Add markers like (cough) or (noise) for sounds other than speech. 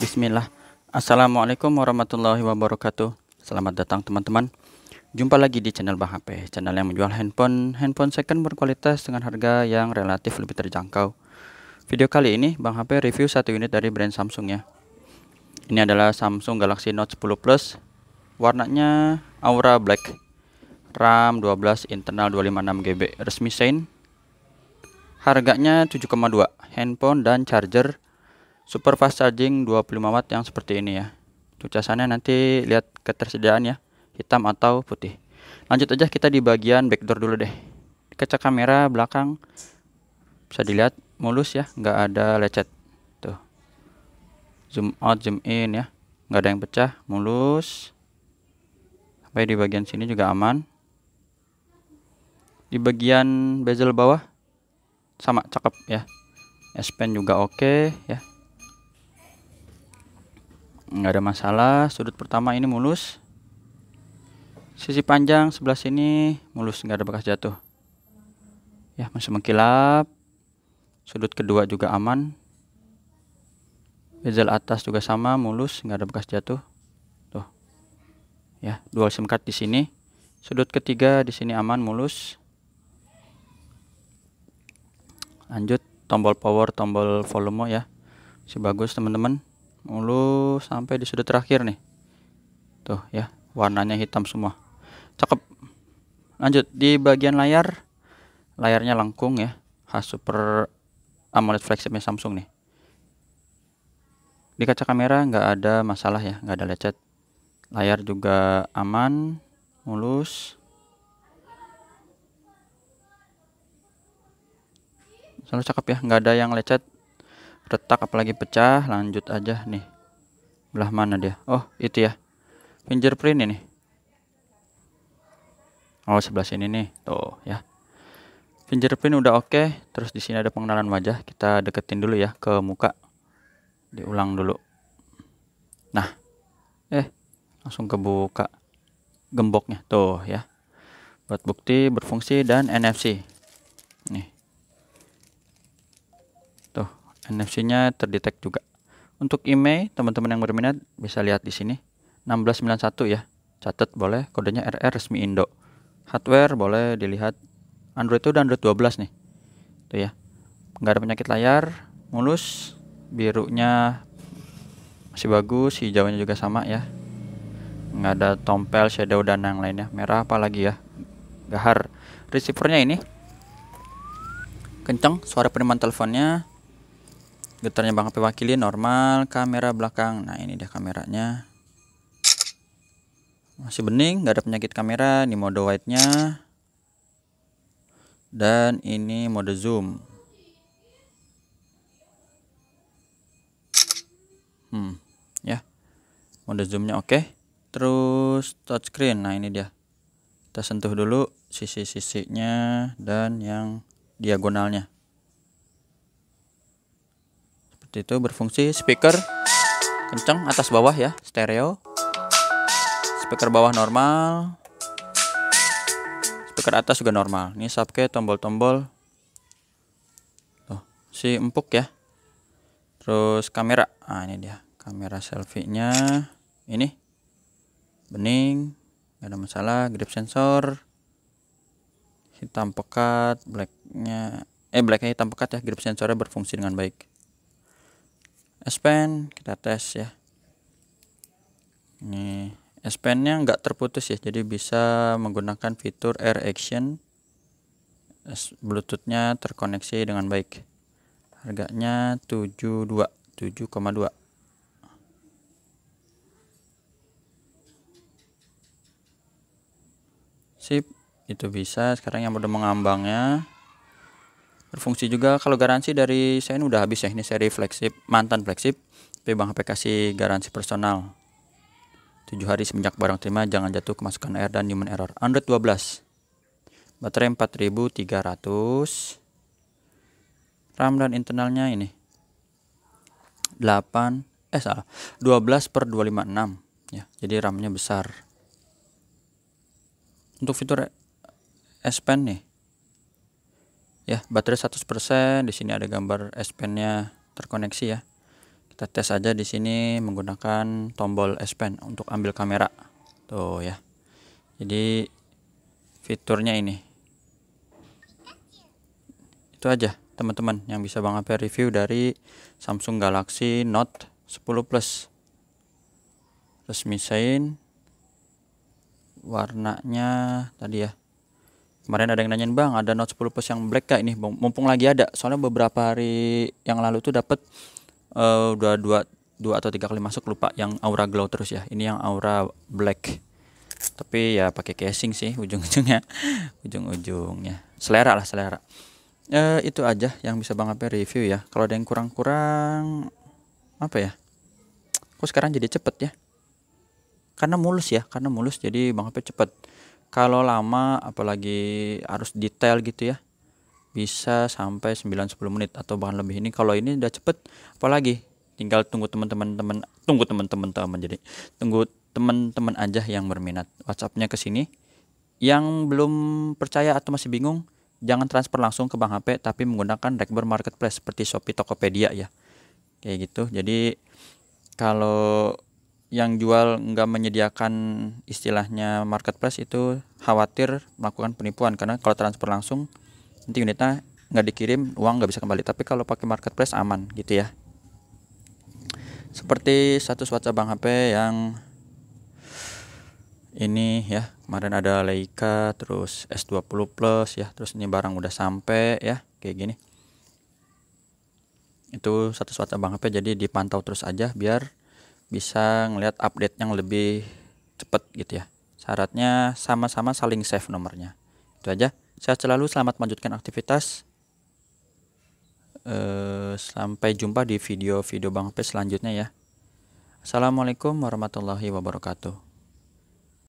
Bismillah. Assalamualaikum warahmatullahi wabarakatuh. Selamat datang teman-teman. Jumpa lagi di channel Bang HP, channel yang menjual handphone, handphone second berkualitas dengan harga yang relatif lebih terjangkau. Video kali ini Bang HP review satu unit dari brand Samsung ya. Ini adalah Samsung Galaxy Note 10 Plus. Warnanya Aura Black. RAM 12, internal 256 GB, resmi Sein. Harganya 7,2. Handphone dan charger super fast charging 25 watt yang seperti ini ya. Untuk casannya nanti lihat ketersediaan ya, hitam atau putih. Lanjut aja kita di bagian backdoor dulu deh. Kaca kamera belakang bisa dilihat mulus ya, nggak ada lecet. Tuh. Zoom out, zoom in ya. Nggak ada yang pecah, mulus. Sampai di bagian sini juga aman. Di bagian bezel bawah sama cakep ya. S Pen juga oke okay, ya nggak ada masalah. Sudut pertama ini mulus. Sisi panjang sebelah sini mulus nggak ada bekas jatuh. Ya masih mengkilap. Sudut kedua juga aman. Bezel atas juga sama mulus nggak ada bekas jatuh. Tuh. Ya dual sim card di sini. Sudut ketiga di sini aman mulus. Lanjut tombol power tombol volume ya. Masih bagus teman-teman mulu sampai di sudut terakhir nih. Tuh ya warnanya hitam semua. Cakep. Lanjut di bagian layar layarnya lengkung ya. Khas super AMOLED flagshipnya Samsung nih. Di kaca kamera nggak ada masalah ya nggak ada lecet. Layar juga aman mulus. Selalu cakep ya nggak ada yang lecet retak apalagi pecah lanjut aja nih. Belah mana dia? Oh itu ya. Fingerprint ini. Oh sebelah sini nih. Tuh ya. Fingerprint udah oke. Okay. terus di sini ada pengenalan wajah. Kita deketin dulu ya ke muka. Diulang dulu. Nah. Eh langsung kebuka gemboknya. Tuh ya. Buat bukti berfungsi dan NFC nih NFC-nya terdetek juga. Untuk email, teman-teman yang berminat bisa lihat di sini. 1691 ya. Catat boleh, kodenya RR resmi Indo. Hardware boleh dilihat. Android itu udah Android 12 nih. Tuh ya. Nggak ada penyakit layar, mulus, birunya masih bagus, hijaunya juga sama ya. Nggak ada tompel, shadow dan yang lainnya. Merah apalagi ya. Gahar. Receivernya ini kenceng suara penerimaan teleponnya getarnya Bang HP wakili normal kamera belakang. Nah ini dia kameranya. Masih bening nggak ada penyakit kamera. Ini mode wide nya dan ini mode zoom. Hmm ya. Mode zoomnya oke. Okay. terus touchscreen. Nah ini dia. Kita sentuh dulu sisi-sisinya dan yang diagonalnya seperti itu berfungsi speaker kenceng atas bawah ya stereo. Speaker bawah normal. Speaker atas juga normal. Ini subke tombol-tombol. Tuh si empuk ya. Terus kamera. Ah ini dia. Kamera selfie nya ini. Bening. Gak ada masalah. Grip sensor. Hitam pekat. Blacknya. Eh blacknya hitam pekat ya. Grip sensornya berfungsi dengan baik S Pen kita tes ya. Ini S Pen nya nggak terputus ya jadi bisa menggunakan fitur Air Action. Bluetooth nya terkoneksi dengan baik. Harganya 72 7,2 sip itu bisa. Sekarang yang udah mengambangnya berfungsi juga kalau garansi dari saya ini udah habis ya. Ini seri flagship mantan flagship. Tapi Bang HP kasih garansi personal. 7 hari semenjak barang terima jangan jatuh kemasukan air dan human error. Android 12 baterai 4300 RAM dan internalnya ini. 8 eh salah. 12 per 256 ya jadi RAM-nya besar. Untuk fitur S Pen nih ya baterai 100% di sini ada gambar S Pen nya terkoneksi ya. Kita tes aja di sini menggunakan tombol S Pen untuk ambil kamera. Tuh ya. Jadi fiturnya ini. Itu aja teman-teman yang bisa Bang Ape review dari Samsung Galaxy Note 10 Plus. Resmi sign warnanya tadi ya kemarin ada yang nanyain bang ada Note 10 Plus yang black kak ini? Mumpung lagi ada. Soalnya beberapa hari yang lalu tuh dapat uh, udah dua dua atau tiga kali masuk lupa yang aura glow terus ya. Ini yang aura black. Tapi ya pakai casing sih ujung-ujungnya. (laughs) Ujung-ujungnya. Selera lah selera. E, itu aja yang bisa bang apa review ya. Kalau ada yang kurang-kurang apa ya? Kok sekarang jadi cepet ya? Karena mulus ya karena mulus jadi bang apa cepet kalau lama apalagi harus detail gitu ya bisa sampai 9-10 menit atau bahkan lebih. Ini kalau ini udah cepet apalagi? Tinggal tunggu teman-teman teman tunggu teman-teman teman jadi tunggu teman-teman aja yang berminat. WhatsAppnya ke sini. Yang belum percaya atau masih bingung jangan transfer langsung ke Bank HP tapi menggunakan Rekber Marketplace seperti Shopee Tokopedia ya. Kayak gitu. Jadi kalau yang jual nggak menyediakan istilahnya marketplace itu khawatir melakukan penipuan. Karena kalau transfer langsung nanti unitnya nggak dikirim uang nggak bisa kembali. Tapi kalau pakai marketplace aman gitu ya. Seperti status WhatsApp Bang HP yang ini ya kemarin ada Leica terus S20 Plus ya terus ini barang udah sampai ya kayak gini. Itu status WhatsApp Bang HP jadi dipantau terus aja biar bisa ngelihat update yang lebih cepet gitu ya syaratnya sama-sama saling save nomornya itu aja Sehat selalu, selamat melanjutkan aktivitas. Uh, sampai jumpa di video-video Bang P selanjutnya ya. Assalamualaikum warahmatullahi wabarakatuh.